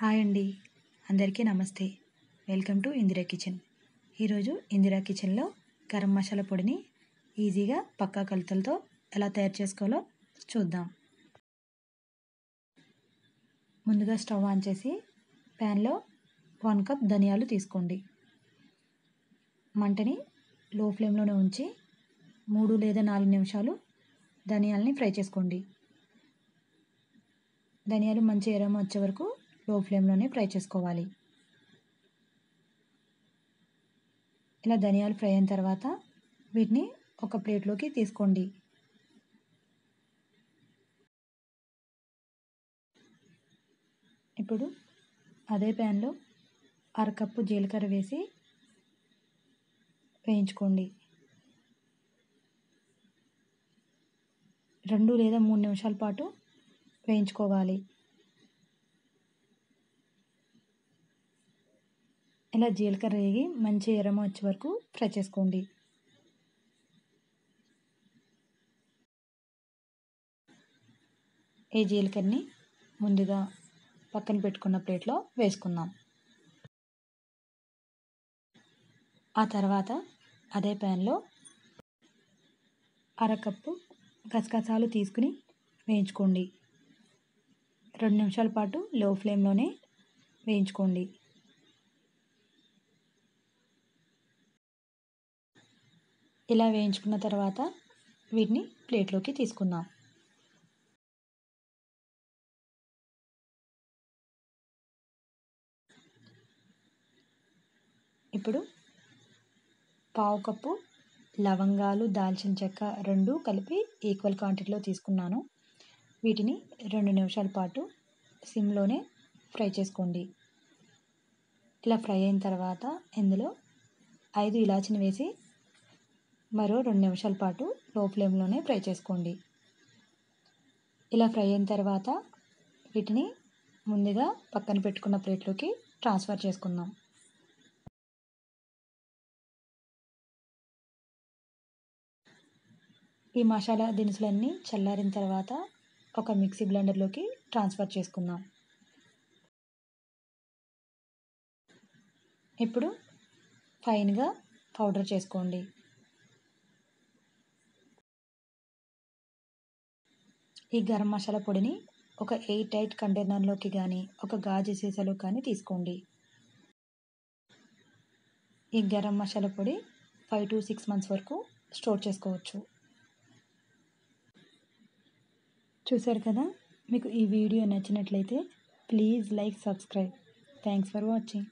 Hi అండి. అందరికీ నమస్తే. Welcome to Indira kitchen. ఈరోజు ఇందిరా కిచెన్లో గరం మసాలా పొడిని ఈజీగా పక్కా కలుతలతో ఎలా తయారు చేసుకోవాలో చూద్దాం. ముందుగా స్టవ్ ఆన్ చేసి ప్యాన్లో వన్ కప్ ధనియాలు తీసుకోండి. మంటని లో ఫ్లేమ్లోనే ఉంచి మూడు లేదా నాలుగు నిమిషాలు ధనియాలని ఫ్రై చేసుకోండి. ధనియాలు మంచి ఎరమ వచ్చే వరకు లో ఫ్లేమ్లోనే ఫ్రై చేసుకోవాలి. ఇలా ధనియాలు ఫ్రై అయిన తర్వాత వీటిని ఒక ప్లేట్లోకి తీసుకోండి. ఇప్పుడు అదే ప్యాన్లో అరకప్పు జీలకర్ర వేసి వేయించుకోండి. రెండు లేదా మూడు నిమిషాల పాటు వేయించుకోవాలి. ఇలా జీలకర్ర వేగి మంచి ఎరమ వచ్చే వరకు ఫ్రై చేసుకోండి. ఈ జీలకర్రని ముందుగా పక్కన పెట్టుకున్న ప్లేట్లో వేసుకుందాం. ఆ తర్వాత అదే ప్యాన్లో అరకప్పు గసగసాలు తీసుకుని వేయించుకోండి. రెండు నిమిషాల పాటు లో ఫ్లేమ్లోనే వేయించుకోండి. ఇలా వేయించుకున్న తర్వాత వీటిని ప్లేట్లోకి తీసుకుందాం. ఇప్పుడు పావు కప్పు లవంగాలు దాల్చిన చెక్క రెండు కలిపి ఈక్వల్ క్వాంటిటీలో తీసుకున్నాను. వీటిని రెండు నిమిషాల పాటు సిమ్లోనే ఫ్రై చేసుకోండి. ఇలా ఫ్రై అయిన తర్వాత ఇందులో ఐదు ఇలాచిని వేసి మరో రెండు నిమిషాల పాటు లో ఫ్లేమ్లోనే ఫ్రై చేసుకోండి. ఇలా ఫ్రై అయిన తర్వాత వీటిని ముందుగా పక్కన పెట్టుకున్న ప్లేట్లోకి ట్రాన్స్ఫర్ చేసుకుందాం. ఈ మసాలా దినుసులన్నీ చల్లారిన తర్వాత ఒక మిక్సీ బ్లెండర్లోకి ట్రాన్స్ఫర్ చేసుకుందాం. ఇప్పుడు ఫైన్గా పౌడర్ చేసుకోండి. ఈ గరం మసాలా పొడిని ఒక ఎయిట్ ఎయిట్ కంటైనర్లోకి కానీ ఒక గాజు సీసాలో కానీ తీసుకోండి. ఈ గరం మసాలా పొడి ఫైవ్ టు సిక్స్ మంత్స్ వరకు స్టోర్ చేసుకోవచ్చు. చూసారు కదా? మీకు ఈ వీడియో నచ్చినట్లయితే please like subscribe. Thanks for watching.